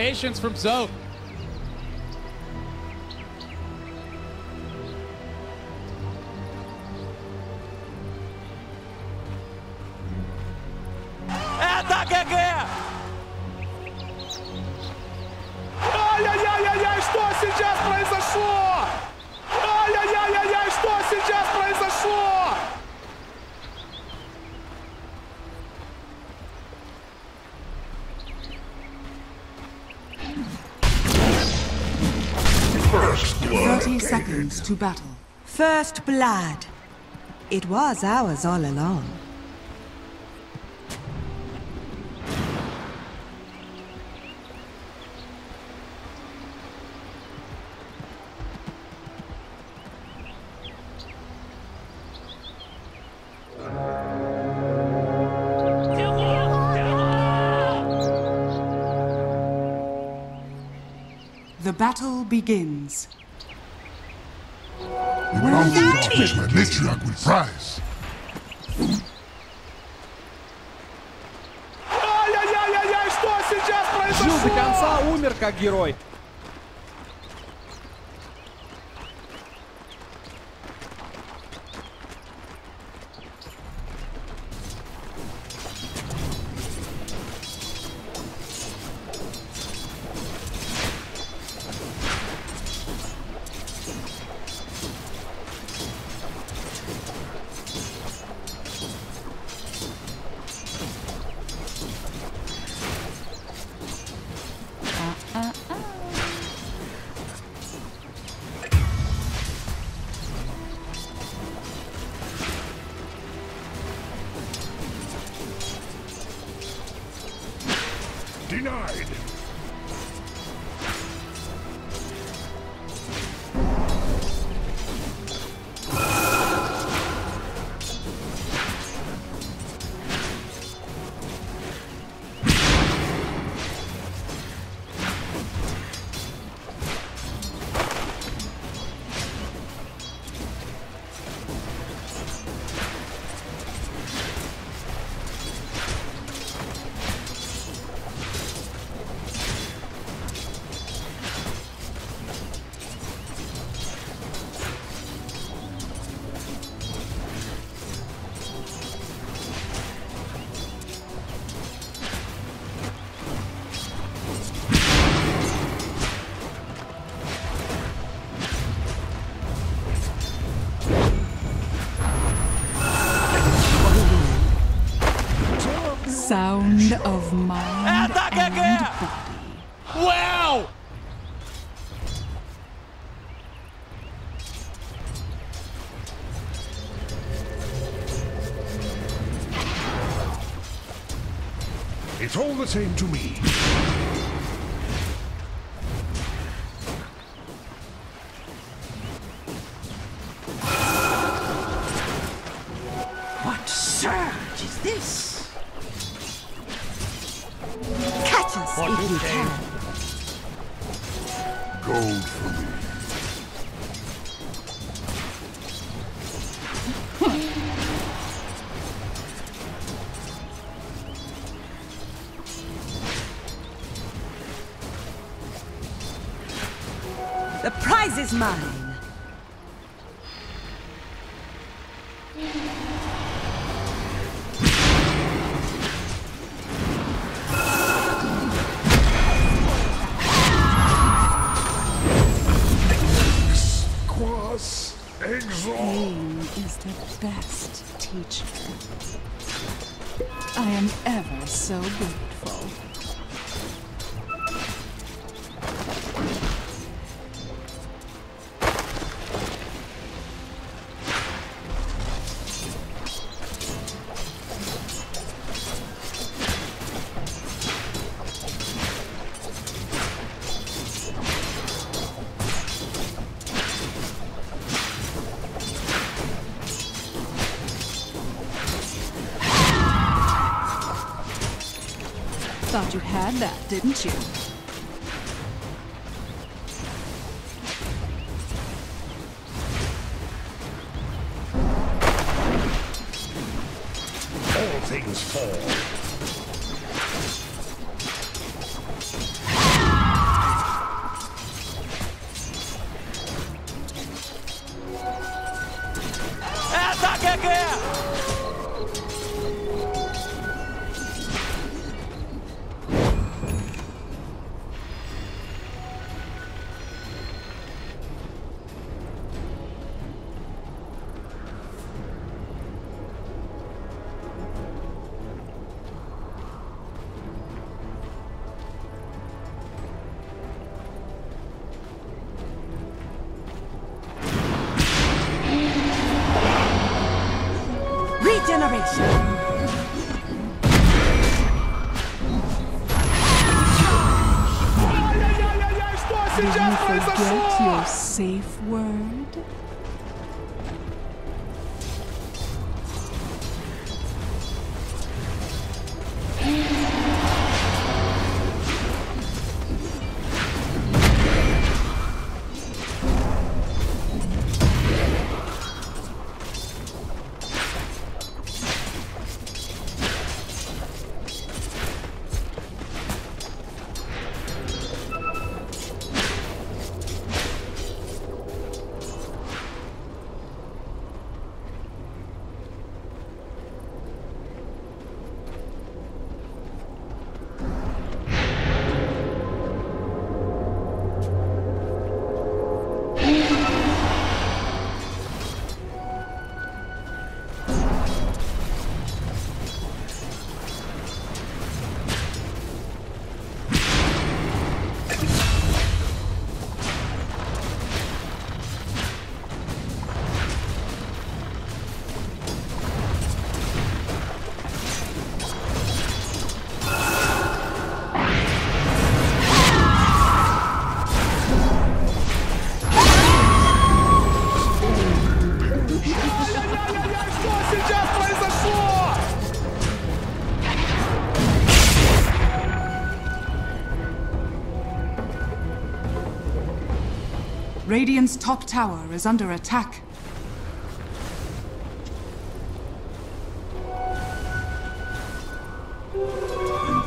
patience from Zoe. To battle. First blood. It was ours all along. The battle begins. And when I'm going to fish my Letriac with fries. Жил до конца, умер как герой. Of mind. Wow! It's all the same to me. Is mine. You had that, didn't you? All things fall. Radiant's top tower is under attack.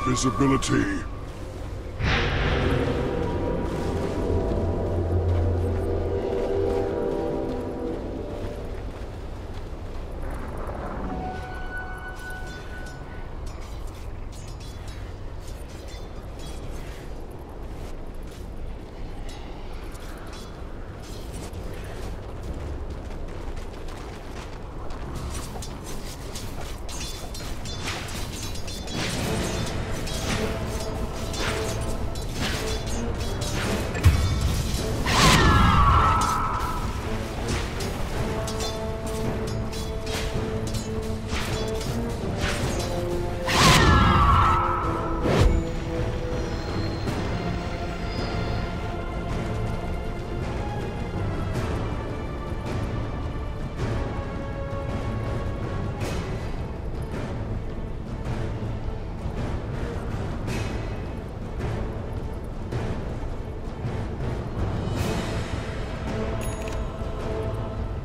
Invisibility.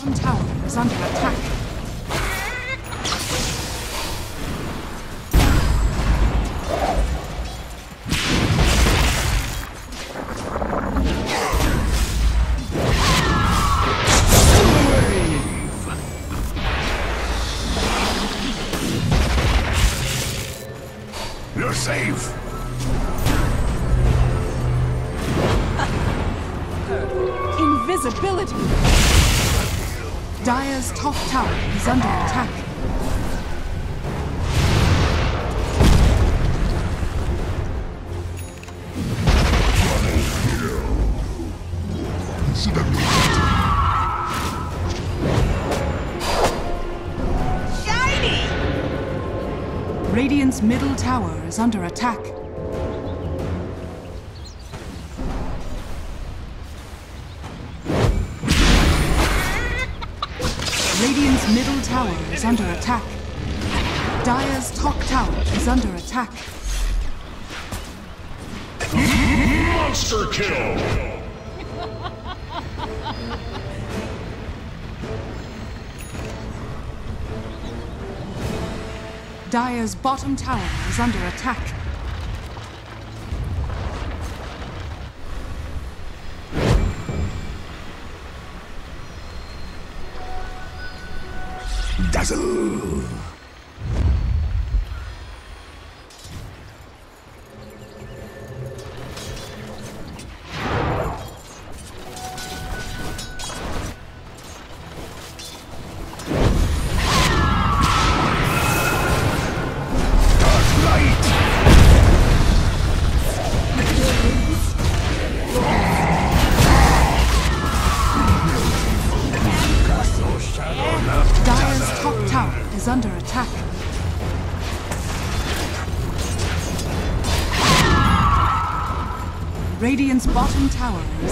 Bottom tower is under attack. You're safe. Invisibility! Dire's top tower is under attack. Shiny! Radiant's middle tower is under attack. Tower is under attack. Dire's top tower is under attack. Monster kill. Dire's bottom tower is under attack. Dazzle.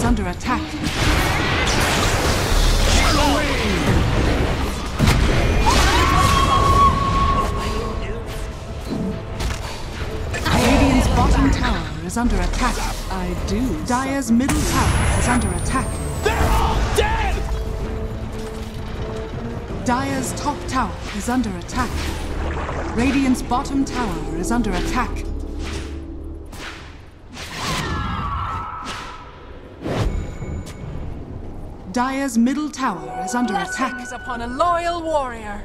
Under attack. Radiant's bottom tower is under attack. I do. Dire's middle tower is under attack. They're all dead! Dire's top tower is under attack. Radiant's bottom tower is under attack. Dire's middle tower is under attack. Blessings upon a loyal warrior.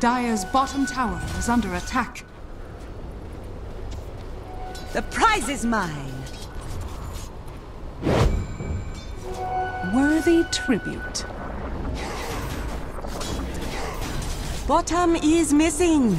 Dire's bottom tower is under attack. The prize is mine. Worthy tribute. Bottom is missing.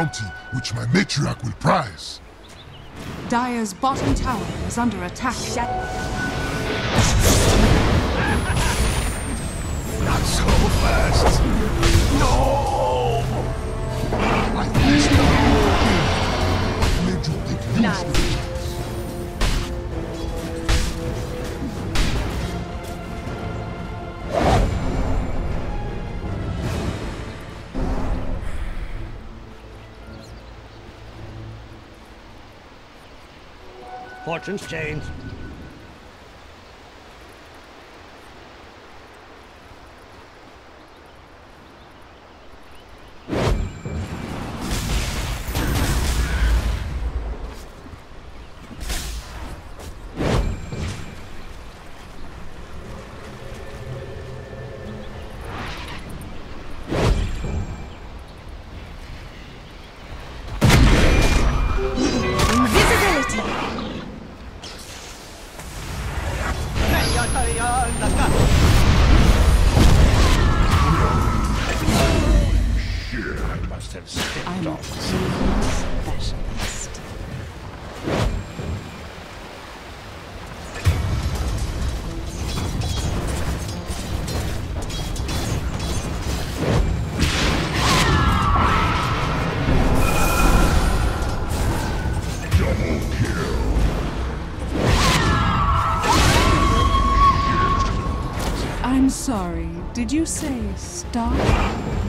Bounty which my matriarch will prize. Dire's bottom tower is under attack. Not so fast. No! I What made you think you Fortune's changed. Did you say stop?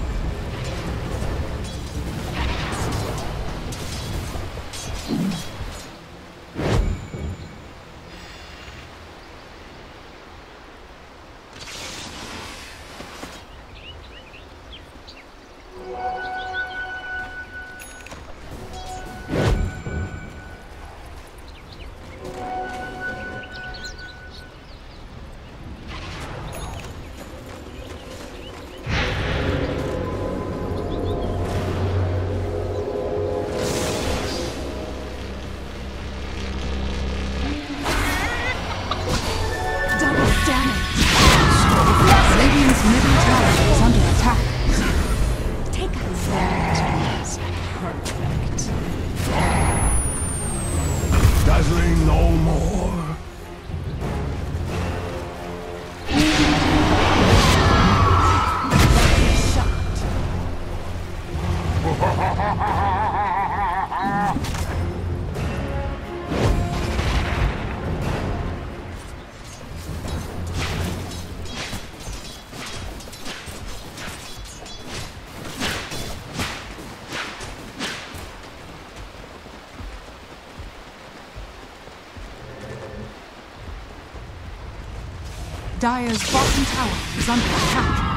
Dire's bottom tower is under attack.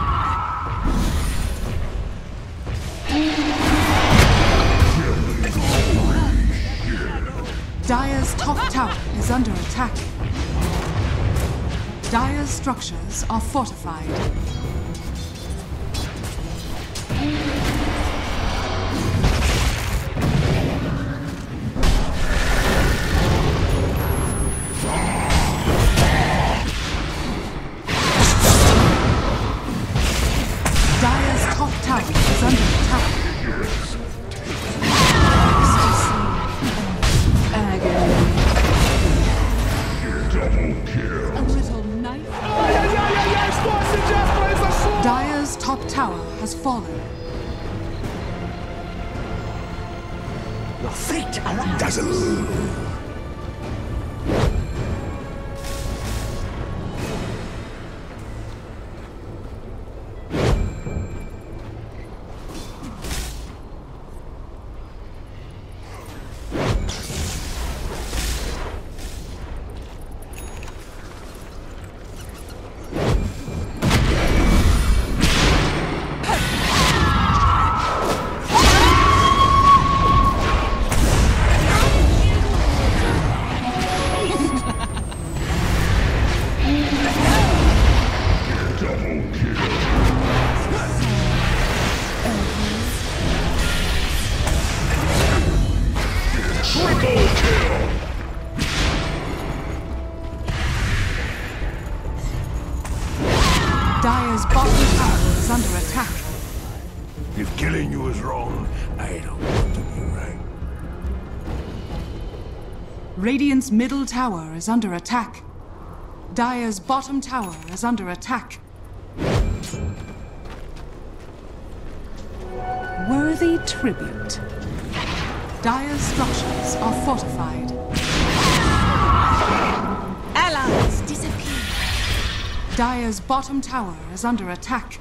Dire's top tower is under attack. Dire's structures are fortified. Radiant's middle tower is under attack. Dire's bottom tower is under attack. Worthy tribute. Dire's structures are fortified. Allies disappear. Dire's bottom tower is under attack.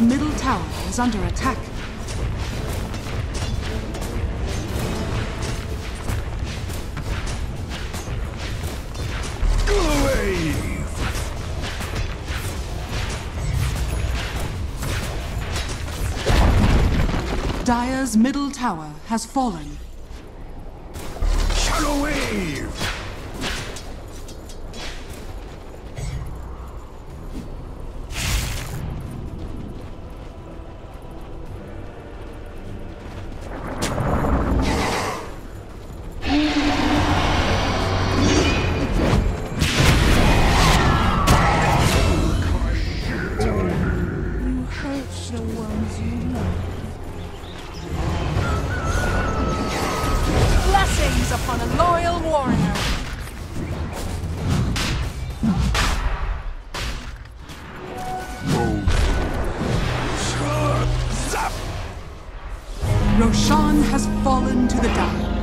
Middle tower is under attack. Wave! Dire's middle tower has fallen. Roshan has fallen to the dark.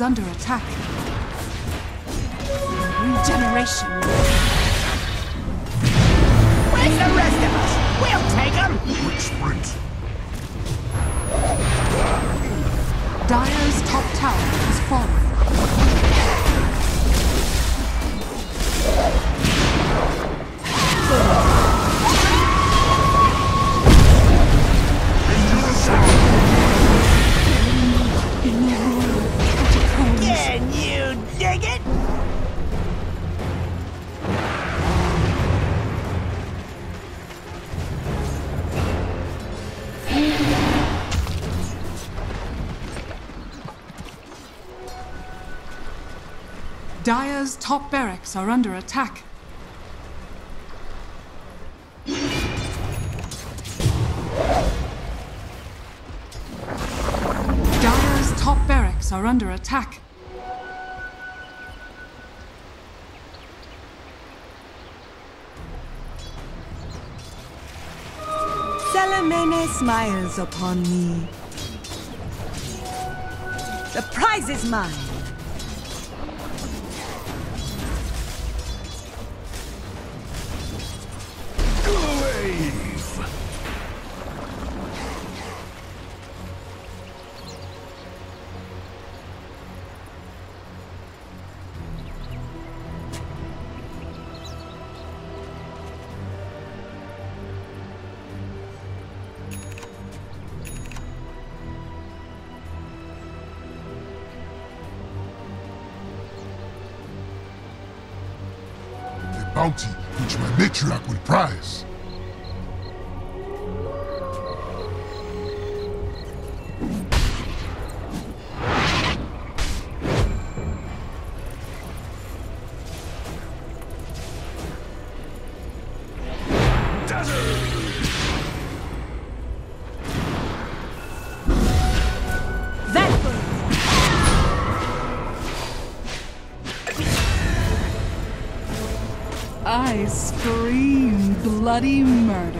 Under attack. Dire's top barracks are under attack. Dire's top barracks are under attack. Selemene smiles upon me. The prize is mine. Matriarch will prize. Scream bloody murder.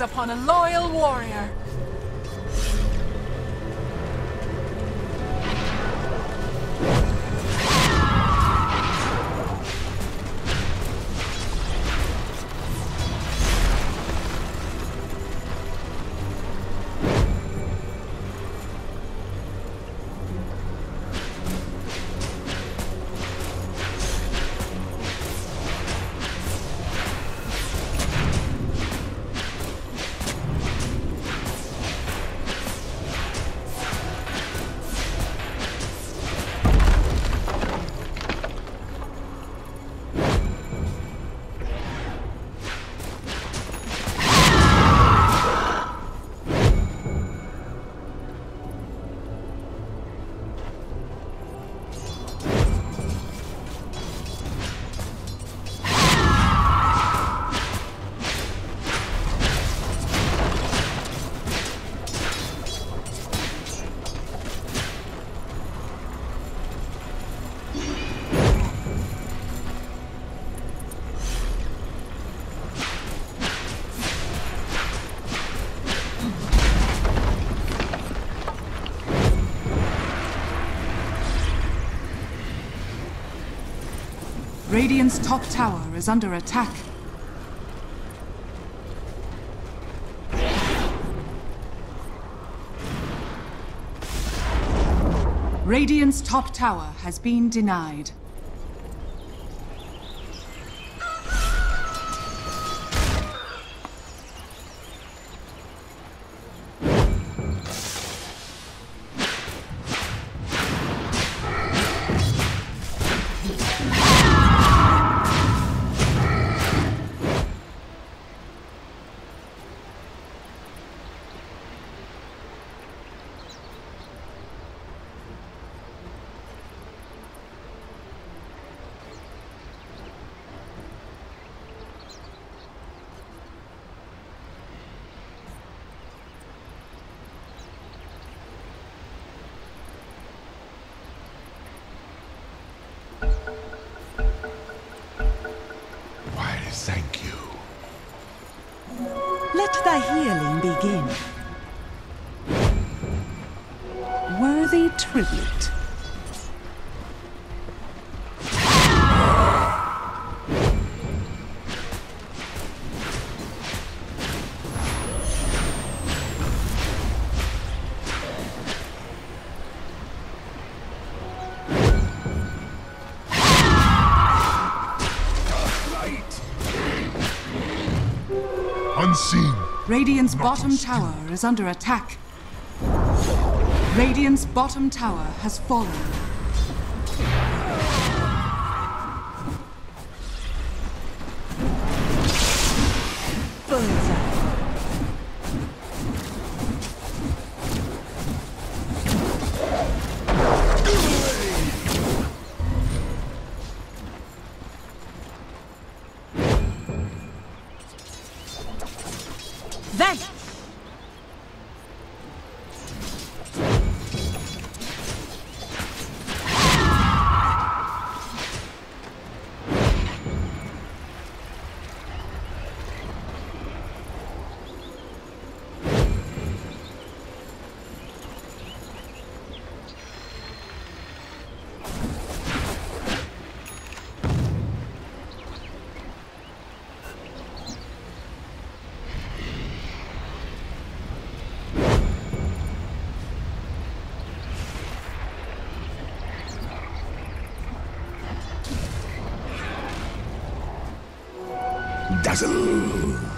Upon a loyal warrior. Radiant's top tower is under attack. Radiant's top tower has been denied. Unseen. Radiant's Not bottom skill. tower is under attack. Radiant's bottom tower has fallen. Dazzle.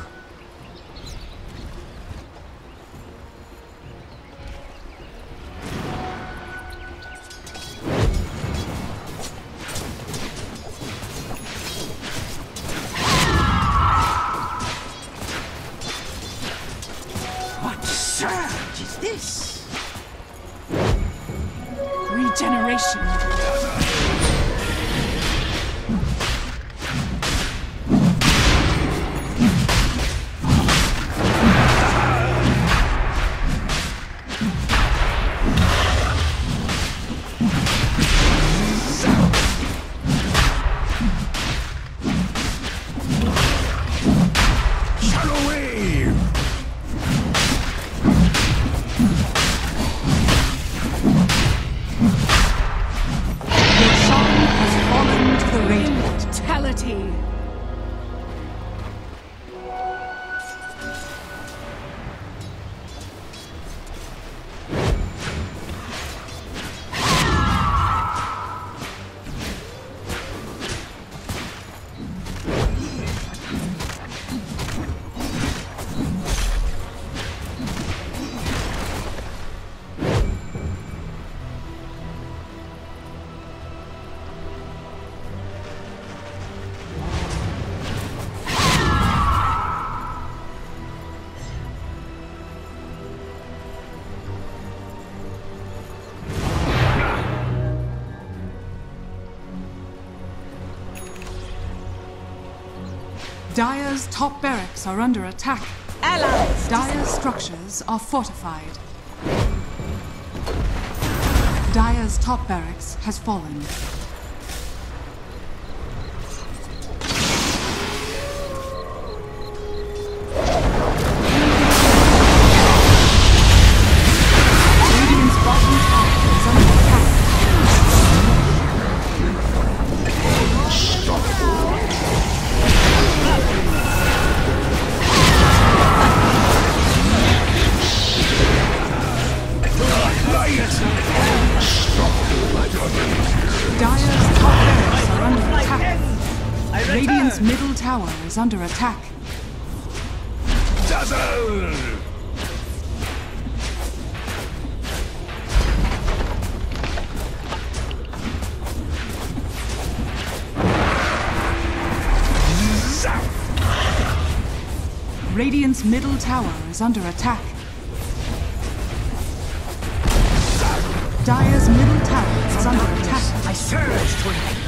Dire's top barracks are under attack. Allies! Dire's structures are fortified. Dire's top barracks has fallen. Tower is under attack. Dazzle! Radiant's middle tower is under attack. Dire's middle tower is under attack. I surge toward